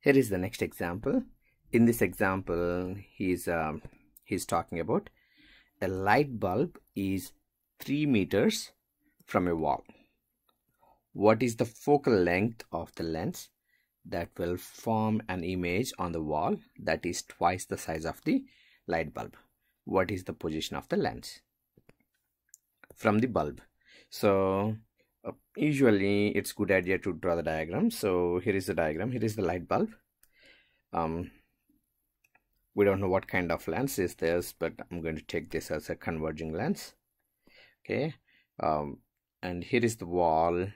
here is the next example. In this example he's um, he's talking about a light bulb is 3 meters from a wall. What is the focal length of the lens that will form an image on the wall that is twice the size of the light bulb? What is the position of the lens from the bulb? So usually it's good idea to draw the diagram. So here is the diagram. Here is the light bulb. Um we don't know what kind of lens is this but i'm going to take this as a converging lens. Okay um and here is the wall.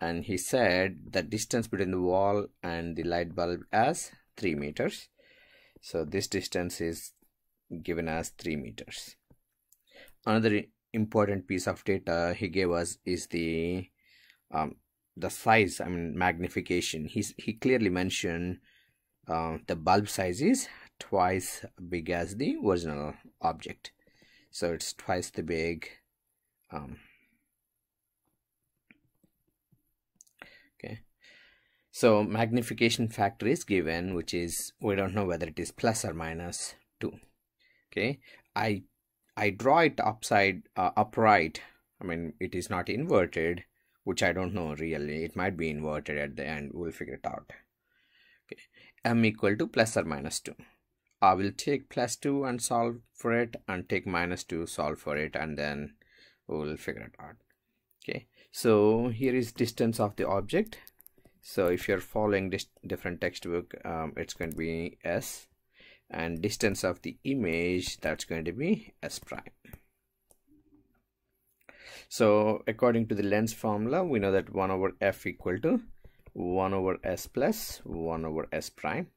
And he said the distance between the wall and the light bulb as 3 meters. So this distance is given as 3 meters. Another important piece of data he gave us is the um, the size i mean magnification. He's he clearly mentioned uh, the bulb size is twice big as the original object. So it's twice the big um, okay. So magnification factor is given which is we don't know whether it is plus or minus 2 okay? I i draw it upside uh, upright. I mean it is not inverted which i don't know really. It might be inverted at the end. We'll figure it out. Okay. M equal to plus or minus 2 i will take plus 2 and solve for it and take minus 2 solve for it and then we'll figure it out. Okay. So here is distance of the object. So if you're following this different textbook um, it's going to be s. And distance of the image that's going to be s prime so according to the lens formula we know that 1 over f equal to 1 over s plus 1 over s prime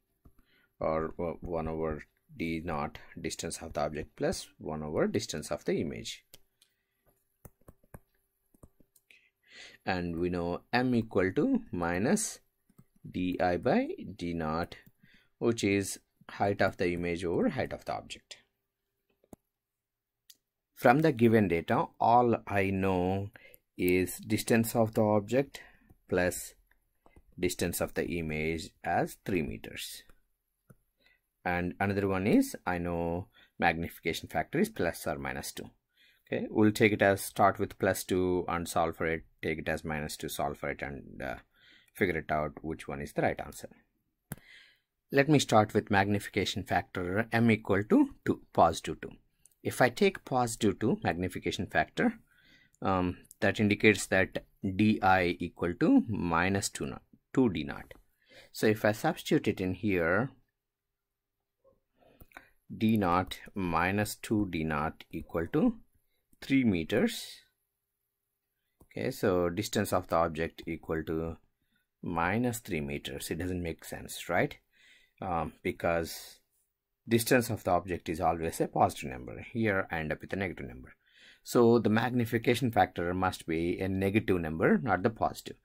or uh, 1 over d naught distance of the object plus 1 over distance of the image and we know m equal to minus di by d naught which is height of the image over height of the object. From the given data all I know is distance of the object plus distance of the image as 3 meters. And another one is I know magnification factor is plus or minus 2 okay we'll take it as start with plus 2 and solve for it take it as minus 2 solve for it and uh, figure it out which one is the right answer. Let me start with magnification factor m equal to 2 positive 2 if i take positive pos due to magnification factor um, that indicates that di equal to minus 2 not 2 d naught so if i substitute it in here d naught minus 2 d naught equal to 3 meters. Okay so distance of the object equal to minus 3 meters. It doesn't make sense right? Um, because distance of the object is always a positive number here I end up with a negative number. So the magnification factor must be a negative number not the positive.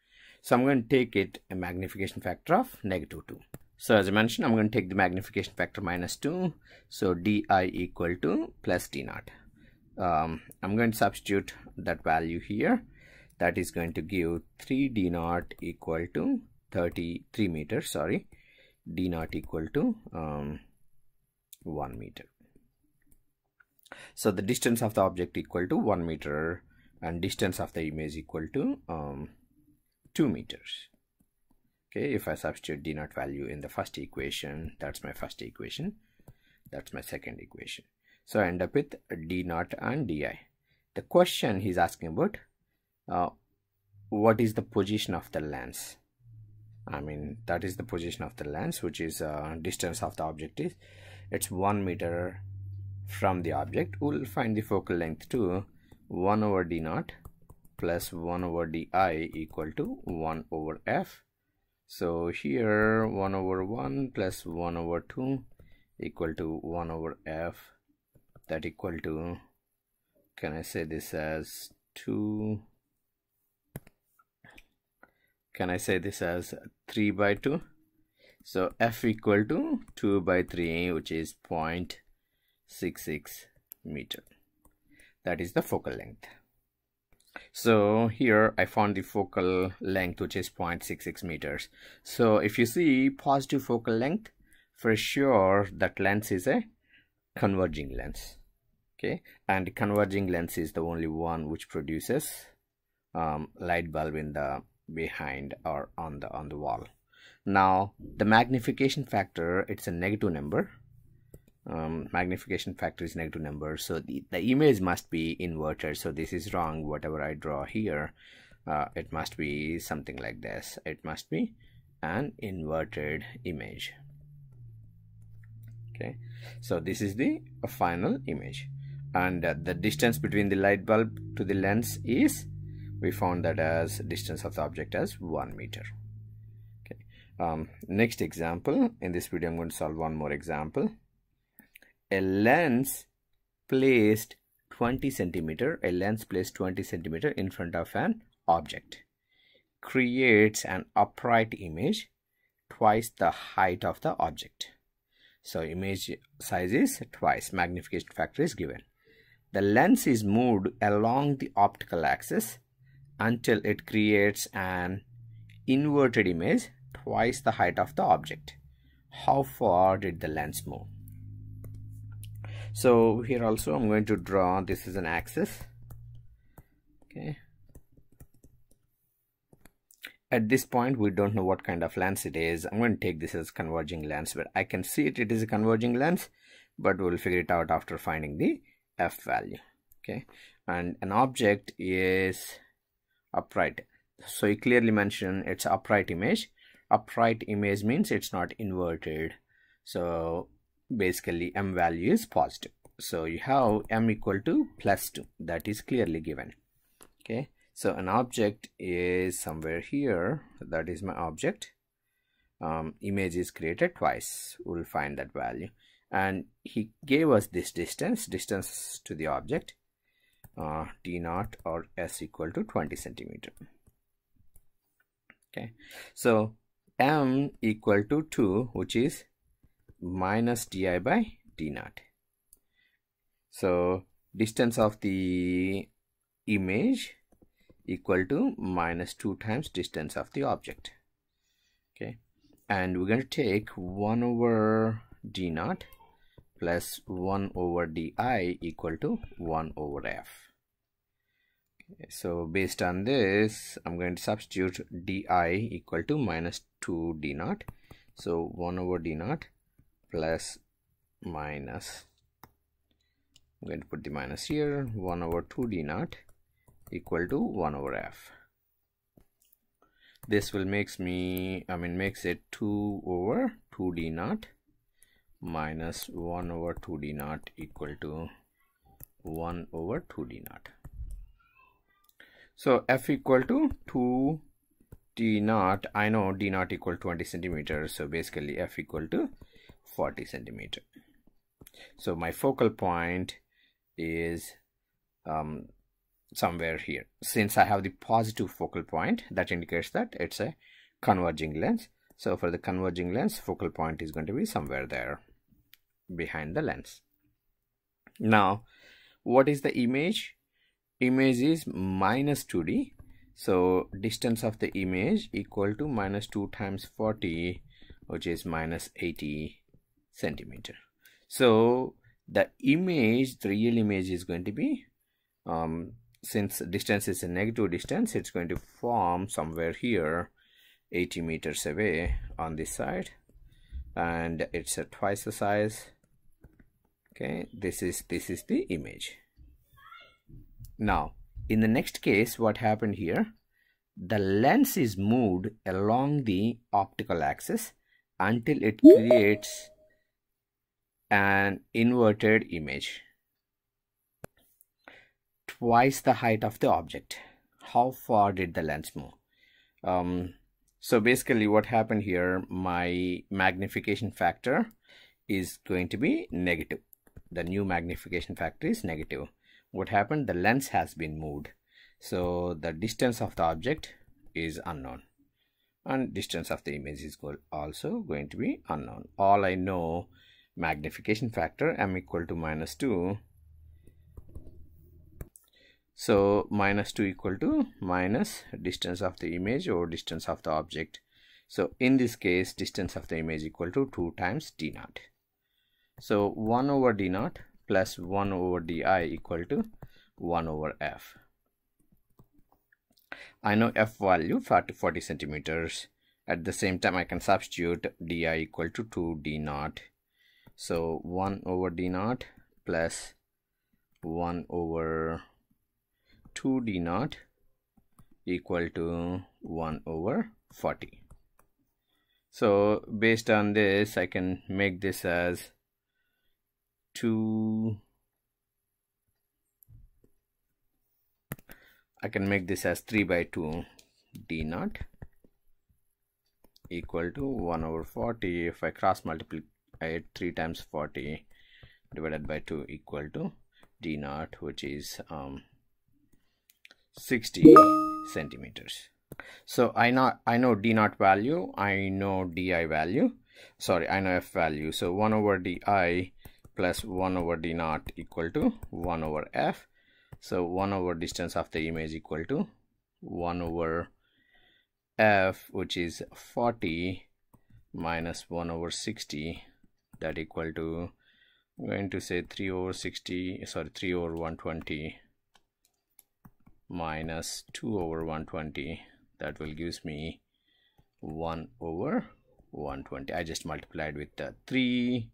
So I'm going to take it a magnification factor of negative 2 so as I mentioned I'm going to take the magnification factor minus 2 so di equal to plus d naught. Um, I'm going to substitute that value here. That is going to give 3 d naught equal to 33 meters sorry. D naught equal to um, 1 meter so the distance of the object equal to 1 meter and distance of the image equal to um, 2 meters okay if I substitute d naught value in the first equation that's my first equation that's my second equation so I end up with d naught and di. The question he's asking about uh, what is the position of the lens? I mean that is the position of the lens which is uh, distance of the object is it's 1 meter from the object. We'll find the focal length to 1 over d naught plus 1 over di equal to 1 over f. So here 1 over 1 plus 1 over 2 equal to 1 over f. That equal to can I say this as 2 can I say this as 3 by 2 so f equal to 2 by 3 which is 0.66 meter. That is the focal length. So here I found the focal length which is 0.66 meters. So if you see positive focal length for sure that lens is a converging lens okay? And converging lens is the only one which produces um, light bulb in the behind or on the on the wall now the magnification factor it's a negative number. Um, magnification factor is negative number. So the, the image must be inverted. So this is wrong. Whatever I draw here uh, it must be something like this. It must be an inverted image. Okay. So this is the final image. And uh, the distance between the light bulb to the lens is we found that as distance of the object as one meter. okay um, next example in this video i'm going to solve one more example. A lens placed 20 centimeter a lens placed 20 centimeter in front of an object creates an upright image twice the height of the object. So image size is twice magnification factor is given. The lens is moved along the optical axis until it creates an inverted image twice the height of the object. How far did the lens move? So here also I'm going to draw this is an axis. Okay. At this point we don't know what kind of lens it is. I'm going to take this as converging lens but I can see it it is a converging lens but we'll figure it out after finding the f value. Okay. And an object is upright. So you clearly mention it's upright image upright image means it's not inverted. So basically m value is positive. So you have m equal to plus 2 that is clearly given. Okay. So an object is somewhere here. That is my object. Um, image is created twice. We'll find that value. And he gave us this distance distance to the object uh, d naught or s equal to 20 centimeter. Okay. So m equal to 2 which is minus di by d naught. So distance of the image equal to minus 2 times distance of the object. Okay. And we're going to take 1 over d naught plus 1 over di equal to 1 over f so based on this i'm going to substitute di equal to minus 2 d naught. So 1 over d naught plus minus I'm going to put the minus here 1 over 2 d naught equal to 1 over f. This will makes me I mean makes it 2 over 2 d naught minus 1 over 2 d naught equal to 1 over 2 d naught so f equal to 2 d naught I know d naught equal 20 centimeters so basically f equal to 40 centimeter. So my focal point is um, somewhere here. Since I have the positive focal point that indicates that it's a converging lens. So for the converging lens focal point is going to be somewhere there behind the lens. Now what is the image image is minus 2d so distance of the image equal to minus 2 times 40 which is minus 80 centimeter. So the image the real image is going to be um, since distance is a negative distance it's going to form somewhere here 80 meters away on this side. And it's a twice the size. Okay this is this is the image now in the next case what happened here? The lens is moved along the optical axis until it creates an inverted image. Twice the height of the object. How far did the lens move? Um, so basically what happened here my magnification factor is going to be negative. The new magnification factor is negative what happened the lens has been moved. So the distance of the object is unknown. And distance of the image is also going to be unknown. All i know magnification factor m equal to minus 2 so minus 2 equal to minus distance of the image or distance of the object. So in this case distance of the image equal to 2 times d naught. So 1 over d naught plus 1 over di equal to 1 over f. I know f value 40, 40 centimeters. At the same time I can substitute di equal to 2 d naught. So 1 over d naught plus 1 over 2 d naught equal to 1 over 40 so based on this I can make this as 2 I can make this as 3 by 2 d naught equal to 1 over 40 if I cross multiply it 3 times 40 divided by 2 equal to d naught which is um, 60 centimeters. So I know I know d naught value I know di value sorry I know f value. So 1 over di plus 1 over d naught equal to 1 over f. So 1 over distance of the image equal to 1 over f which is 40 minus 1 over 60 that equal to I'm going to say 3 over 60 sorry 3 over 120 minus 2 over 120 that will gives me 1 over 120 I just multiplied with the 3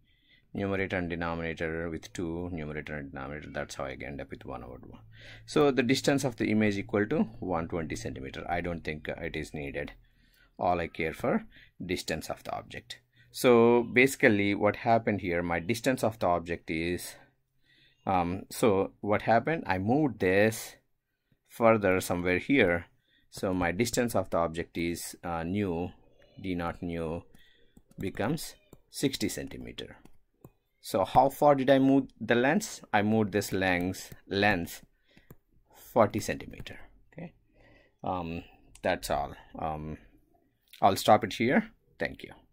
numerator and denominator with 2 numerator and denominator that's how I end up with 1 over 1 so the distance of the image equal to 120 centimeter. I don't think it is needed. All I care for distance of the object. So basically what happened here my distance of the object is um, so what happened? I moved this further somewhere here. So my distance of the object is uh, nu d naught new becomes 60 centimeter so how far did I move the lens? I moved this lens lens 40 centimeter okay? Um, that's all. Um, I'll stop it here. Thank you